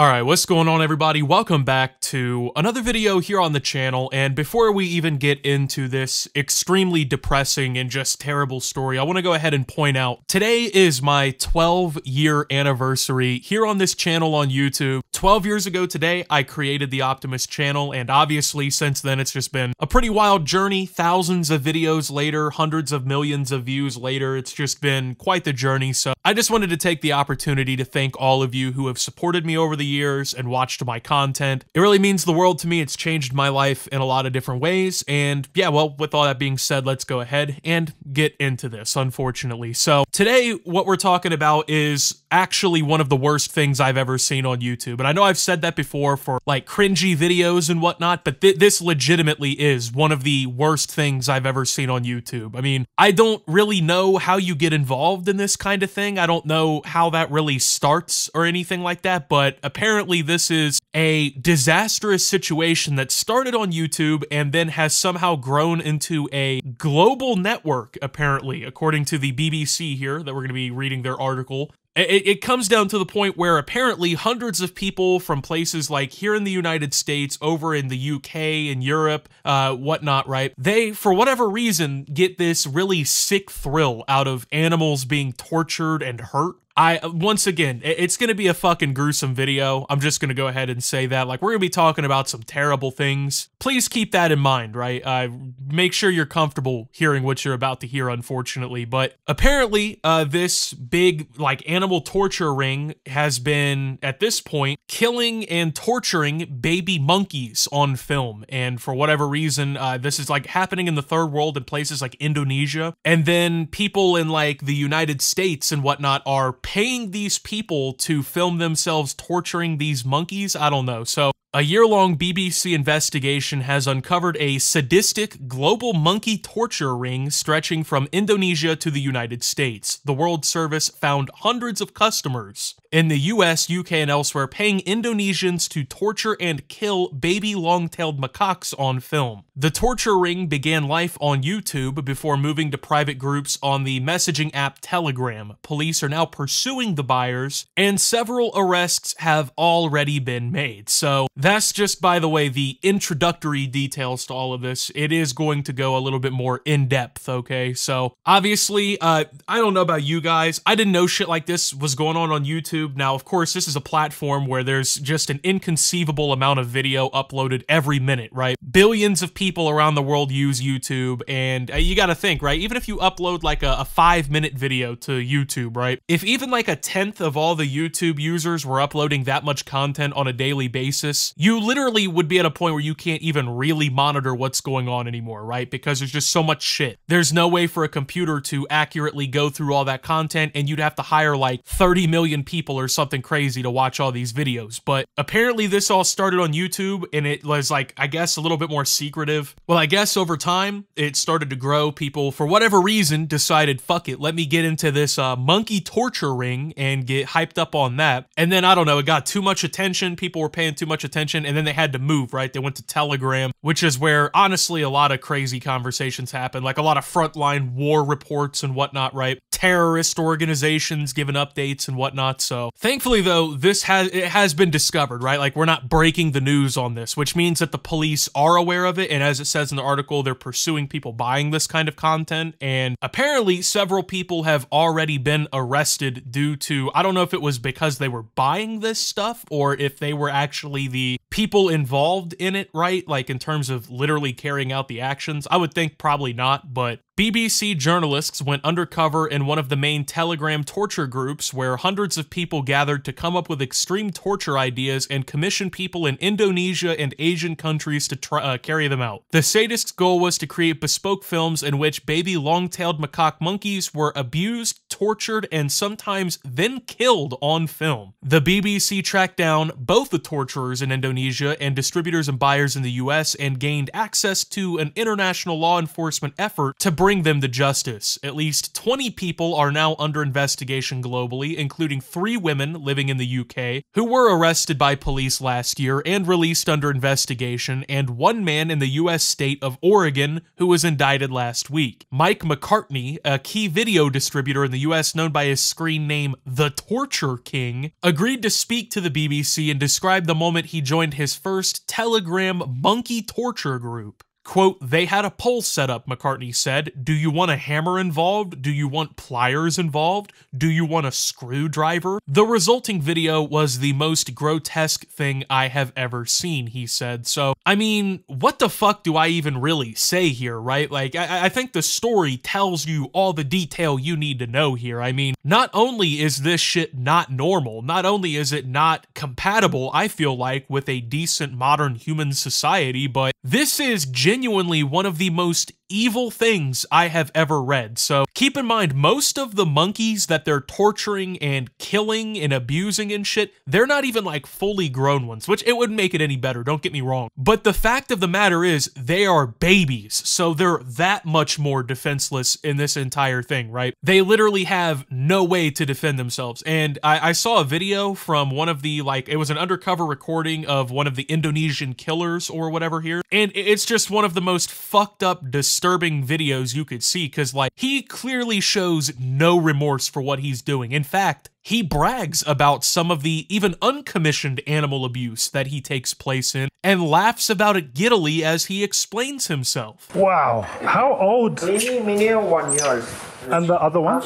Alright, what's going on everybody? Welcome back to another video here on the channel, and before we even get into this extremely depressing and just terrible story, I want to go ahead and point out, today is my 12 year anniversary here on this channel on YouTube. 12 years ago today, I created the Optimus channel, and obviously since then it's just been a pretty wild journey, thousands of videos later, hundreds of millions of views later, it's just been quite the journey, so I just wanted to take the opportunity to thank all of you who have supported me over the the years and watched my content. It really means the world to me. It's changed my life in a lot of different ways. And yeah, well, with all that being said, let's go ahead and get into this, unfortunately. So today, what we're talking about is actually one of the worst things I've ever seen on YouTube. And I know I've said that before for like cringy videos and whatnot, but th this legitimately is one of the worst things I've ever seen on YouTube. I mean, I don't really know how you get involved in this kind of thing. I don't know how that really starts or anything like that, but apparently this is a disastrous situation that started on YouTube and then has somehow grown into a global network, apparently, according to the BBC here that we're going to be reading their article. It, it, comes down to the point where apparently hundreds of people from places like here in the United States, over in the UK and Europe, uh, whatnot, right? They, for whatever reason, get this really sick thrill out of animals being tortured and hurt I once again, it's going to be a fucking gruesome video. I'm just going to go ahead and say that. Like, we're going to be talking about some terrible things. Please keep that in mind, right? Uh, make sure you're comfortable hearing what you're about to hear, unfortunately. But apparently, uh, this big, like, animal torture ring has been, at this point, killing and torturing baby monkeys on film. And for whatever reason, uh, this is, like, happening in the third world in places like Indonesia. And then people in, like, the United States and whatnot are paying these people to film themselves torturing these monkeys? I don't know. So a year long BBC investigation has uncovered a sadistic global monkey torture ring stretching from Indonesia to the United States. The World Service found hundreds of customers in the US, UK, and elsewhere paying Indonesians to torture and kill baby long tailed macaques on film. The torture ring began life on YouTube before moving to private groups on the messaging app Telegram. Police are now pursuing the buyers, and several arrests have already been made. So, that's just, by the way, the introductory details to all of this. It is going to go a little bit more in depth, okay? So, obviously, uh, I don't know about you guys. I didn't know shit like this was going on on YouTube. Now, of course, this is a platform where there's just an inconceivable amount of video uploaded every minute, right? Billions of people around the world use YouTube, and uh, you gotta think, right? Even if you upload like a, a five minute video to YouTube, right? If even like a tenth of all the YouTube users were uploading that much content on a daily basis, you literally would be at a point where you can't even really monitor what's going on anymore, right? Because there's just so much shit. There's no way for a computer to accurately go through all that content, and you'd have to hire like 30 million people or something crazy to watch all these videos. But apparently, this all started on YouTube, and it was like, I guess, a little bit more secretive. Well, I guess over time, it started to grow. People, for whatever reason, decided, fuck it, let me get into this uh, monkey torture ring and get hyped up on that. And then, I don't know, it got too much attention. People were paying too much attention attention and then they had to move, right? They went to Telegram, which is where honestly a lot of crazy conversations happen, like a lot of frontline war reports and whatnot, right? Terrorist organizations giving updates and whatnot. So thankfully though, this has it has been discovered, right? Like we're not breaking the news on this, which means that the police are aware of it. And as it says in the article, they're pursuing people buying this kind of content. And apparently several people have already been arrested due to, I don't know if it was because they were buying this stuff or if they were actually the people involved in it, right? Like in terms of literally carrying out the actions. I would think probably not, but BBC journalists went undercover in one of the main Telegram torture groups where hundreds of people gathered to come up with extreme torture ideas and commission people in Indonesia and Asian countries to try, uh, carry them out. The sadists' goal was to create bespoke films in which baby long-tailed macaque monkeys were abused, tortured, and sometimes then killed on film. The BBC tracked down both the torturers in Indonesia and distributors and buyers in the US and gained access to an international law enforcement effort to bring them to justice. At least 20 people are now under investigation globally, including three women living in the UK who were arrested by police last year and released under investigation, and one man in the US state of Oregon who was indicted last week. Mike McCartney, a key video distributor in the US known by his screen name The Torture King, agreed to speak to the BBC and describe the moment he joined his first Telegram monkey torture group. Quote, they had a poll set up, McCartney said. Do you want a hammer involved? Do you want pliers involved? Do you want a screwdriver? The resulting video was the most grotesque thing I have ever seen, he said. So, I mean, what the fuck do I even really say here, right? Like, I, I think the story tells you all the detail you need to know here. I mean, not only is this shit not normal, not only is it not compatible, I feel like, with a decent modern human society, but this is genuinely one of the most evil things I have ever read. So keep in mind, most of the monkeys that they're torturing and killing and abusing and shit, they're not even like fully grown ones, which it wouldn't make it any better, don't get me wrong. But the fact of the matter is, they are babies, so they're that much more defenseless in this entire thing, right? They literally have no way to defend themselves. And I, I saw a video from one of the, like, it was an undercover recording of one of the Indonesian killers or whatever here, and it's just one of the most fucked up, disturbing videos you could see because, like, he clearly shows no remorse for what he's doing. In fact, he brags about some of the even uncommissioned animal abuse that he takes place in and laughs about it giddily as he explains himself. Wow. How old? Mini, mini one year. And the other one?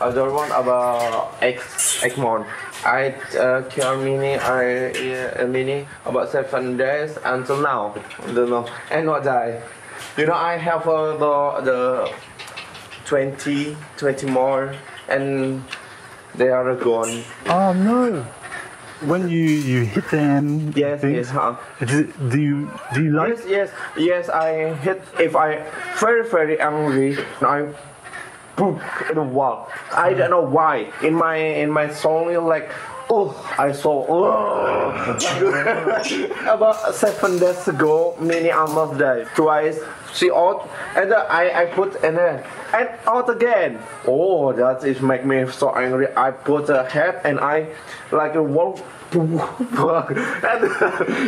Other one about eight, eight months. I uh, care mini, I uh, mini about seven days until now. I Don't know. And what die. You know, I have uh, the the 20, 20 more, and they are gone. Oh no. When you you hit them, Yes, things, yes, huh? do, do you do you like? Yes, yes, yes. I hit if I very very angry. I poop in the wall. I don't know why. In my in my soul, like oh, I saw oh. about seven days ago, many almost died twice. She out and then I I put and then and out again. Oh, that is make me so angry. I put a head and I like a wall. and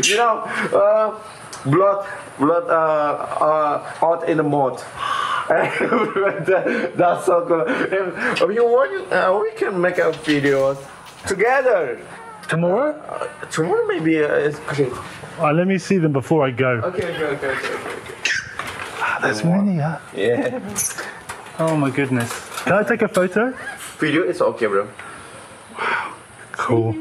you know, uh, blood, blood, uh, uh, out in the mouth. That- That's so good. If, if you want, uh, we can make a video together. Tomorrow? Uh, tomorrow maybe uh, is okay. Oh, let me see them before I go. Okay, okay, okay, okay, okay. Ah, There's many, huh? Yeah. Oh my goodness. Can I take a photo? Video is okay, bro. Wow. Cool.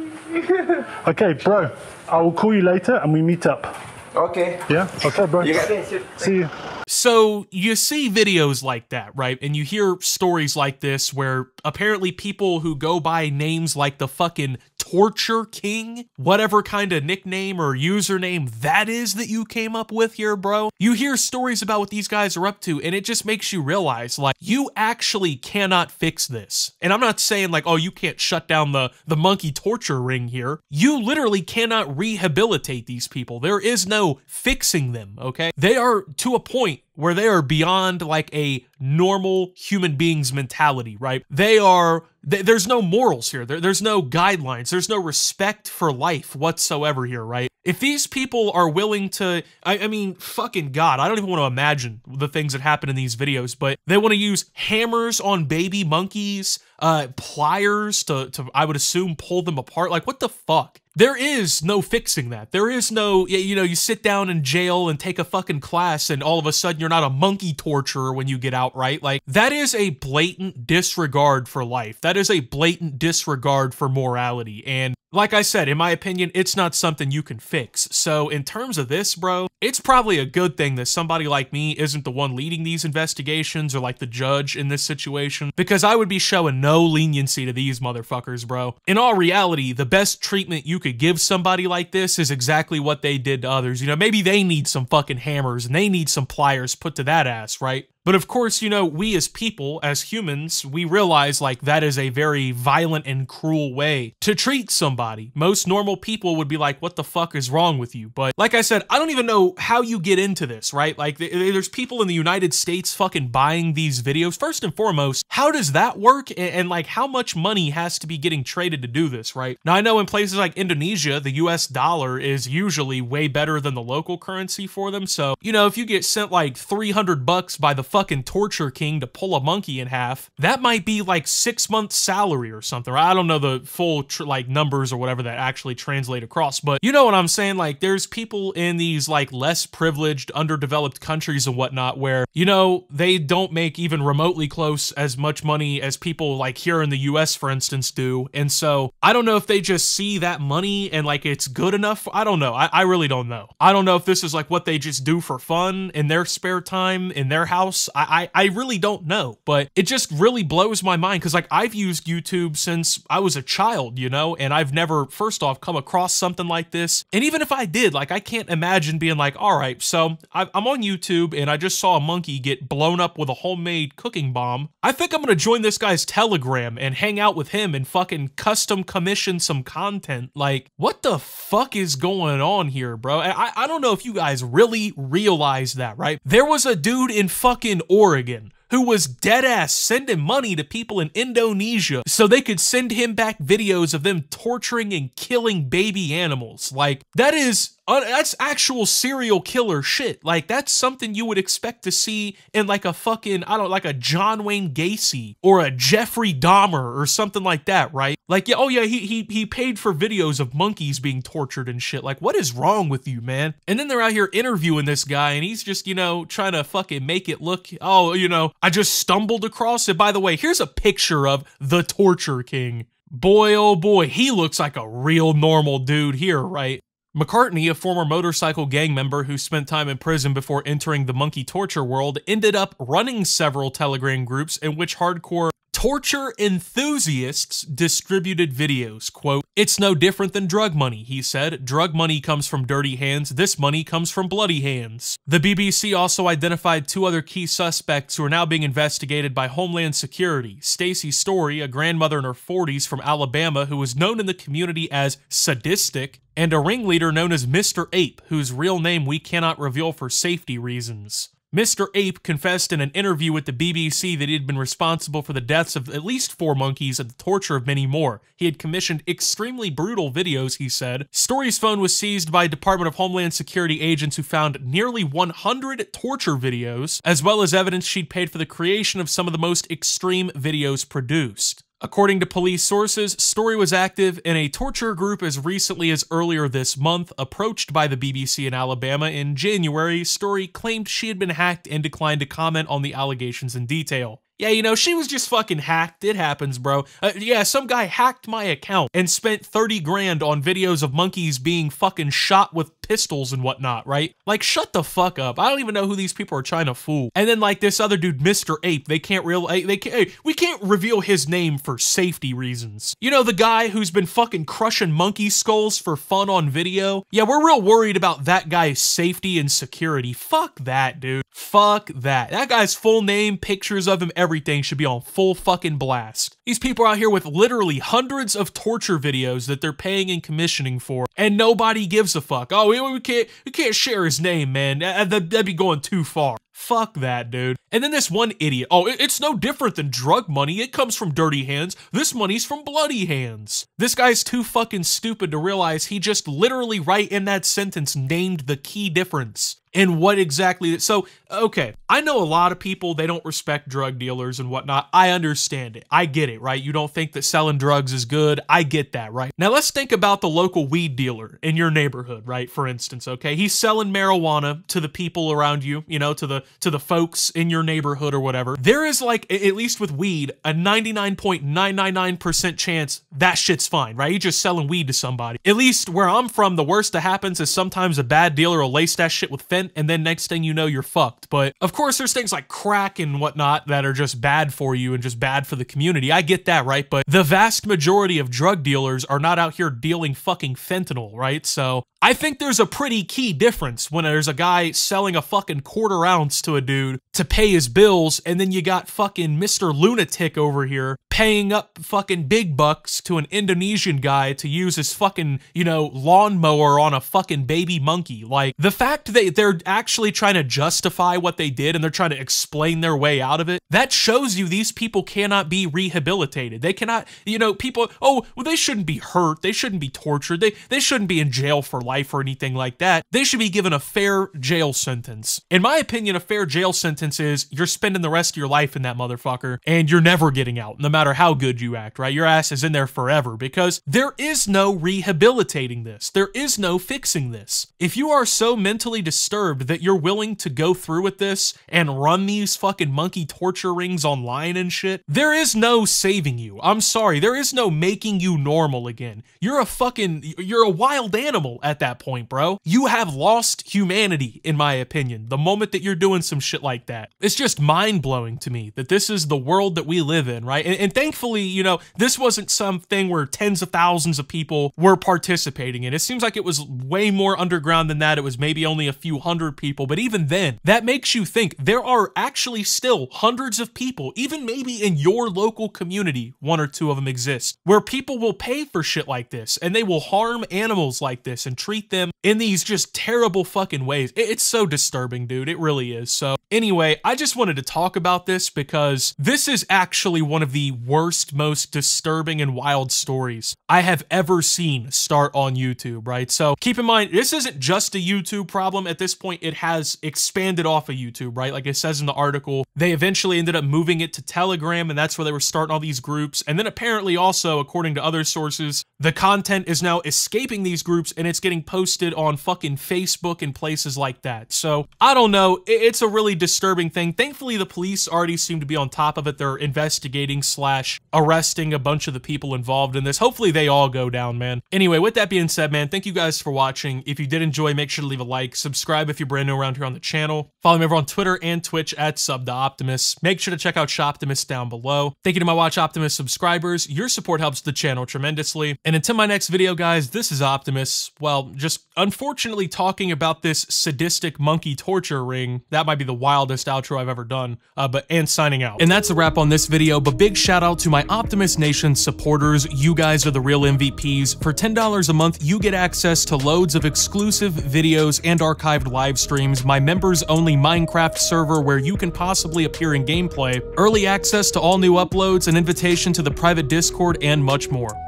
Okay, bro. I will call you later and we meet up. Okay. Yeah? Okay, bro. You got this. See you. So you see videos like that, right? And you hear stories like this where apparently people who go by names like the fucking Torture King, whatever kind of nickname or username that is that you came up with here, bro. You hear stories about what these guys are up to, and it just makes you realize like you actually cannot fix this. And I'm not saying like, oh, you can't shut down the the monkey torture ring here. You literally cannot rehabilitate these people. There is no fixing them, okay? They are to a point where they are beyond like a normal human being's mentality, right? They are, th- there's no morals here. There, there's no guidelines. There's no respect for life whatsoever here, right? If these people are willing to, I, I mean, fucking God, I don't even want to imagine the things that happen in these videos, but they want to use hammers on baby monkeys, uh, pliers to, to, I would assume, pull them apart. Like, what the fuck? There is no fixing that. There is no, you know, you sit down in jail and take a fucking class and all of a sudden you're not a monkey torturer when you get out, right? Like, that is a blatant disregard for life. That is a blatant disregard for morality. And like I said, in my opinion, it's not something you can fix. So, in terms of this, bro, it's probably a good thing that somebody like me isn't the one leading these investigations or like the judge in this situation, because I would be showing no leniency to these motherfuckers, bro. In all reality, the best treatment you could give somebody like this is exactly what they did to others. You know, maybe they need some fucking hammers and they need some pliers put to that ass, right? But of course, you know, we as people, as humans, we realize like that is a very violent and cruel way to treat somebody. Most normal people would be like, what the fuck is wrong with you? But like I said, I don't even know how you get into this, right? Like there's people in the United States fucking buying these videos. First and foremost, how does that work? And, and like how much money has to be getting traded to do this, right? Now I know in places like Indonesia, the US dollar is usually way better than the local currency for them. So, you know, if you get sent like 300 bucks by the fucking torture king to pull a monkey in half, that might be like six months salary or something. I don't know the full like numbers or whatever that actually translate across, but you know what I'm saying? Like there's people in these like less privileged, underdeveloped countries and whatnot where, you know, they don't make even remotely close as much money as people like here in the US, for instance, do. And so I don't know if they just see that money and like it's good enough. I don't know. I, I really don't know. I don't know if this is like what they just do for fun in their spare time in their house. I, I, I really don't know, but it just really blows my mind because like I've used YouTube since I was a child, you know, and I've never, first off, come across something like this. And even if I did, like I can't imagine being like, all right, so I, I'm on YouTube and I just saw a monkey get blown up with a homemade cooking bomb. I think I'm gonna join this guy's Telegram and hang out with him and fucking custom commission some content. Like, what the fuck is going on here, bro? I, I don't know if you guys really realize that, right? There was a dude in fucking Oregon who was dead ass sending money to people in Indonesia so they could send him back videos of them torturing and killing baby animals. Like, that is Uh, that's actual serial killer shit. Like that's something you would expect to see in like a fucking I don't like a John Wayne Gacy or a Jeffrey Dahmer or something like that, right? Like yeah, oh yeah, he he he paid for videos of monkeys being tortured and shit. Like what is wrong with you, man? And then they're out here interviewing this guy and he's just, you know, trying to fucking make it look, oh, you know, I just stumbled across it. By the way, here's a picture of the torture king. Boy, oh boy, he looks like a real normal dude here, right? McCartney, a former motorcycle gang member who spent time in prison before entering the monkey torture world, ended up running several Telegram groups in which hardcore torture enthusiasts distributed videos. Quote, It's no different than drug money, he said. Drug money comes from dirty hands, this money comes from bloody hands. The BBC also identified two other key suspects who are now being investigated by Homeland Security. Stacey Storey, a grandmother in her 40s from Alabama who was known in the community as sadistic, and a ringleader known as Mr. Ape, whose real name we cannot reveal for safety reasons. Mr. Ape confessed in an interview with the BBC that he had been responsible for the deaths of at least four monkeys and the torture of many more. He had commissioned extremely brutal videos, he said. Storey's phone was seized by Department of Homeland Security agents who found nearly 100 torture videos, as well as evidence she'd paid for the creation of some of the most extreme videos produced. According to police sources, Storey was active in a torture group as recently as earlier this month. Approached by the BBC in Alabama in January, Storey claimed she had been hacked and declined to comment on the allegations in detail. Yeah, you know, she was just fucking hacked. It happens, bro. Uh, yeah, some guy hacked my account and spent 30 grand on videos of monkeys being fucking shot with pistols and whatnot, right? Like, shut the fuck up. I don't even know who these people are trying to fool. And then, like, this other dude, Mr. Ape, they can't real, they can't, we can't reveal his name for safety reasons. You know, the guy who's been fucking crushing monkey skulls for fun on video? Yeah, we're real worried about that guy's safety and security. Fuck that, dude. Fuck that. That guy's full name, pictures of him, everything should be on full fucking blast. These people are out here with literally hundreds of torture videos that they're paying and commissioning for, and nobody gives a fuck. Oh, we, we can't we can't share his name, man. Uh, that, that'd be going too far. Fuck that, dude. And then this one idiot. Oh, it's no different than drug money. It comes from dirty hands. This money's from bloody hands. This guy's too fucking stupid to realize he just literally right in that sentence named the key difference and what exactly so okay i know a lot of people they don't respect drug dealers and whatnot. I understand it. I get it right? You don't think that selling drugs is good. I get that right? Now let's think about the local weed dealer in your neighborhood right? For instance okay? He's selling marijuana to the people around you you know to the to the folks in your neighborhood or whatever. There is like at least with weed a 99.999% chance that shit's fine right? He's just selling weed to somebody. At least where i'm from the worst that happens is sometimes a bad dealer will lace that shit with fentanyl and then next thing you know, you're fucked. But of course, there's things like crack and whatnot that are just bad for you and just bad for the community. I get that, right? But the vast majority of drug dealers are not out here dealing fucking fentanyl, right? So I think there's a pretty key difference when there's a guy selling a fucking quarter ounce to a dude to pay his bills, and then you got fucking Mr. Lunatic over here paying up fucking big bucks to an Indonesian guy to use his fucking, you know, lawnmower on a fucking baby monkey. Like, the fact that they're actually trying to justify what they did and they're trying to explain their way out of it, that shows you these people cannot be rehabilitated. They cannot, you know, people, oh, well, they shouldn't be hurt. They shouldn't be tortured. They, they shouldn't be in jail for life or anything like that. They should be given a fair jail sentence. In my opinion, a fair jail sentence is you're spending the rest of your life in that motherfucker and you're never getting out, no matter how good you act, right? Your ass is in there forever because there is no rehabilitating this. There is no fixing this. If you are so mentally disturbed that you're willing to go through with this and run these fucking monkey torture rings online and shit, there is no saving you. I'm sorry. There is no making you normal again. You're a fucking, you're a wild animal at that point, bro. You have lost humanity, in my opinion, the moment that you're doing some shit like that. It's just mind blowing to me that this is the world that we live in, right? And, and thankfully, you know, this wasn't something where tens of thousands of people were participating in. It seems like it was way more underground than that. It was maybe only a few hundred people, but even then, that makes you think there are actually still hundreds of people, even maybe in your local community, one or two of them exist, where people will pay for shit like this and they will harm animals like this and treat them in these just terrible fucking ways. It's so disturbing, dude. It really is. So, anyway, I just wanted to talk about this because this is actually one of the worst, most disturbing and wild stories I have ever seen start on YouTube, right? So, keep in mind, this isn't just a YouTube problem. At this point, it has expanded off of YouTube, right? Like it says in the article, they eventually ended up moving it to Telegram, and that's where they were starting all these groups. And then apparently, also, according to other sources, the content is now escaping these groups and it's getting posted on fucking Facebook and places like that. So I don't know. It's a really disturbing thing. Thankfully, the police already seem to be on top of it. They're investigating slash arresting a bunch of the people involved in this. Hopefully, they all go down, man. Anyway, with that being said, man, thank you guys for watching. If you did enjoy, make sure to leave a like, subscribe if you're brand new around here on the channel. Follow me over on Twitter and Twitch at SubToOptimus. Make sure to check out Shoptimus down below. Thank you to my Watch Optimist subscribers. Your support helps the channel tremendously. And until my next video, guys, this is Optimus. Well, just unfortunately talking about this sadistic monkey torture ring. That might be the wildest outro I've ever done, uh, but and signing out. And that's a wrap on this video, but big shout out to my Optimus Nation supporters. You guys are the real MVPs. For $10 a month, you get access to loads of exclusive videos and archived live streams, my members only Minecraft server where you can possibly appear in gameplay, early access to all new uploads, an invitation to the private Discord, and much more.